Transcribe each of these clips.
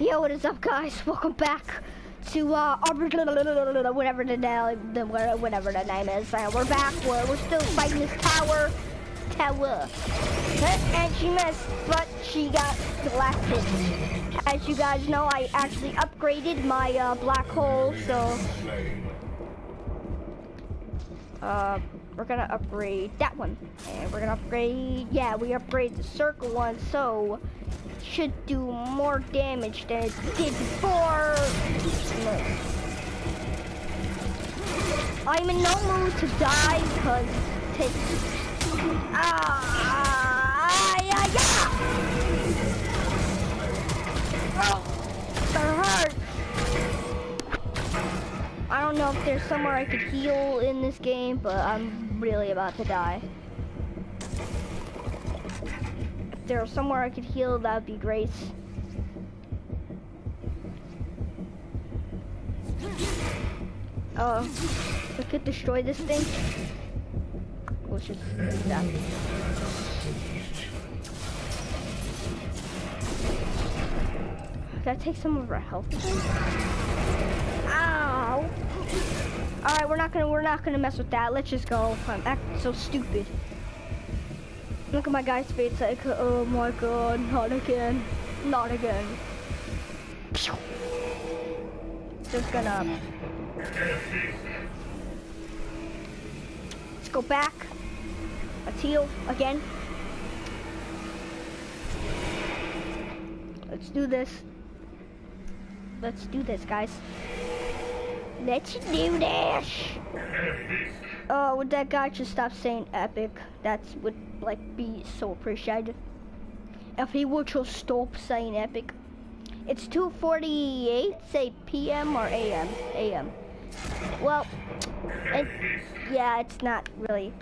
Yo, what is up, guys? Welcome back to uh, whatever the name, whatever the name is. Uh, we're back. We're, we're still fighting this tower, tower, and she missed, but she got blasted. As you guys know, I actually upgraded my uh, black hole, so uh, we're gonna upgrade that one, and we're gonna upgrade. Yeah, we upgrade the circle one, so should do more damage than it did before. I'm in no mood to die because ah yeah yeah. Oh, that hurt. I don't know if there's somewhere I could heal in this game, but I'm really about to die. There somewhere I could heal, that would be great. Uh, we could destroy this thing. Just do that. Can I take some of our health? Ow! All right, we're not gonna we're not gonna mess with that. Let's just go. I'm acting so stupid. Look at my guy's face like, oh my god, not again, not again. Just gonna... Let's go back. Let's heal again. Let's do this. Let's do this, guys. Let's do this. Oh, would that guy just stop saying epic? That would like be so appreciated. If he would just stop saying epic. It's 2:48, say PM or AM. AM. Well, it, yeah, it's not really.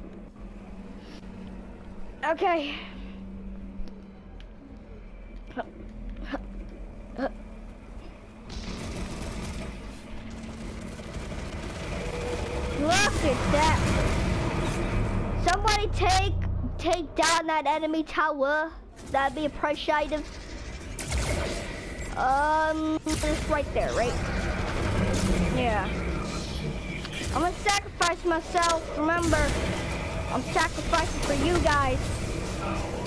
Okay. Look at that. Somebody take take down that enemy tower. That'd be appreciated. Um, it's right there, right? Yeah. I'm gonna sacrifice myself. Remember, I'm sacrificing for you guys.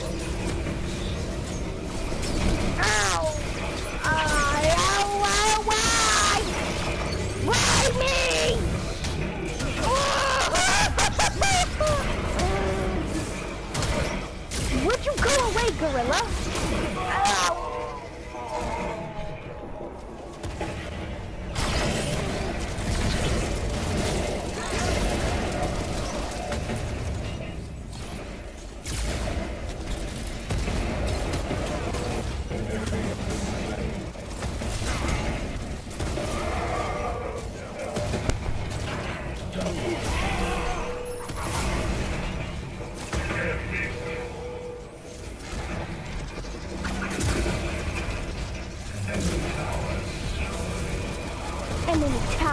Would gorilla! go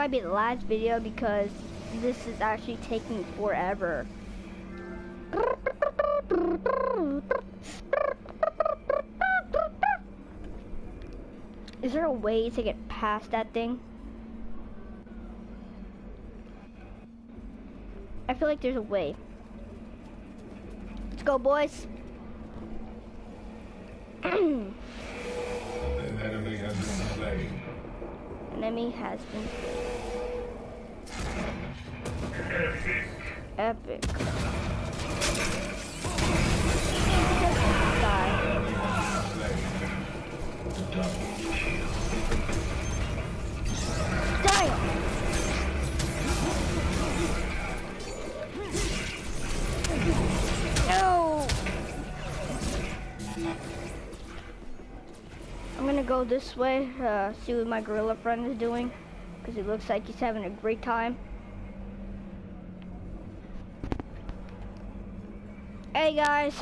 might be the last video because this is actually taking forever. Is there a way to get past that thing? I feel like there's a way. Let's go, boys. An enemy has been slain enemy has been Epic. Epic. Die. No! I'm gonna go this way, uh, see what my gorilla friend is doing, because he looks like he's having a great time. Hey guys.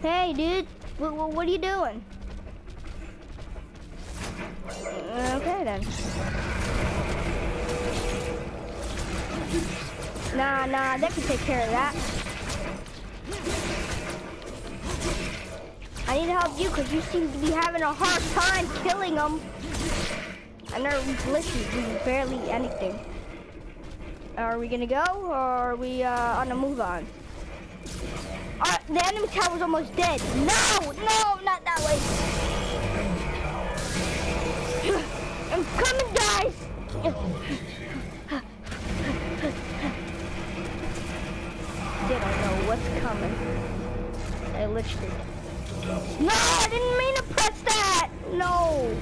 Hey dude, what, what, what are you doing? Uh, okay then. Nah, nah, they can take care of that. I need to help you because you seem to be having a hard time killing them. And they're glitchy, doing barely anything. Are we gonna go or are we uh, on the move on? Uh, the enemy tower's almost dead. No, no, not that way. I'm coming, guys. They don't know what's coming. I literally. No, I didn't mean to press that. No.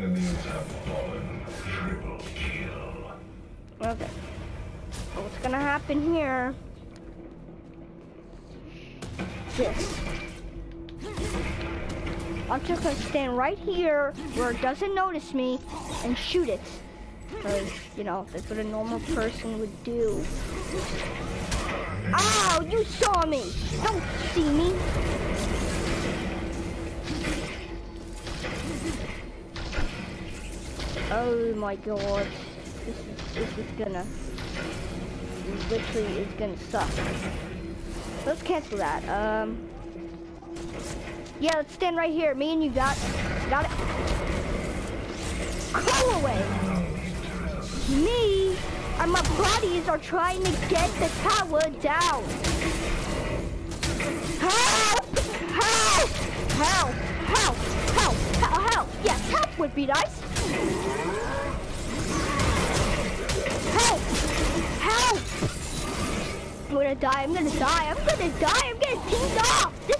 Enemies have fallen. Triple kill. Okay. What's gonna happen here? This. I'm just gonna stand right here where it doesn't notice me and shoot it. Because, you know, that's what a normal person would do. Ow, you saw me! Don't see me! Oh my god. This is, this is gonna, literally is gonna suck. Let's cancel that. Um, yeah, let's stand right here. Me and you got, got it. Go away! Me and my buddies are trying to get the tower down. Help! Help! Help! Help! Help! Help! Help! Yes, help would be nice. Help! Help! I'm gonna die, I'm gonna die, I'm gonna die, I'm getting teamed off! This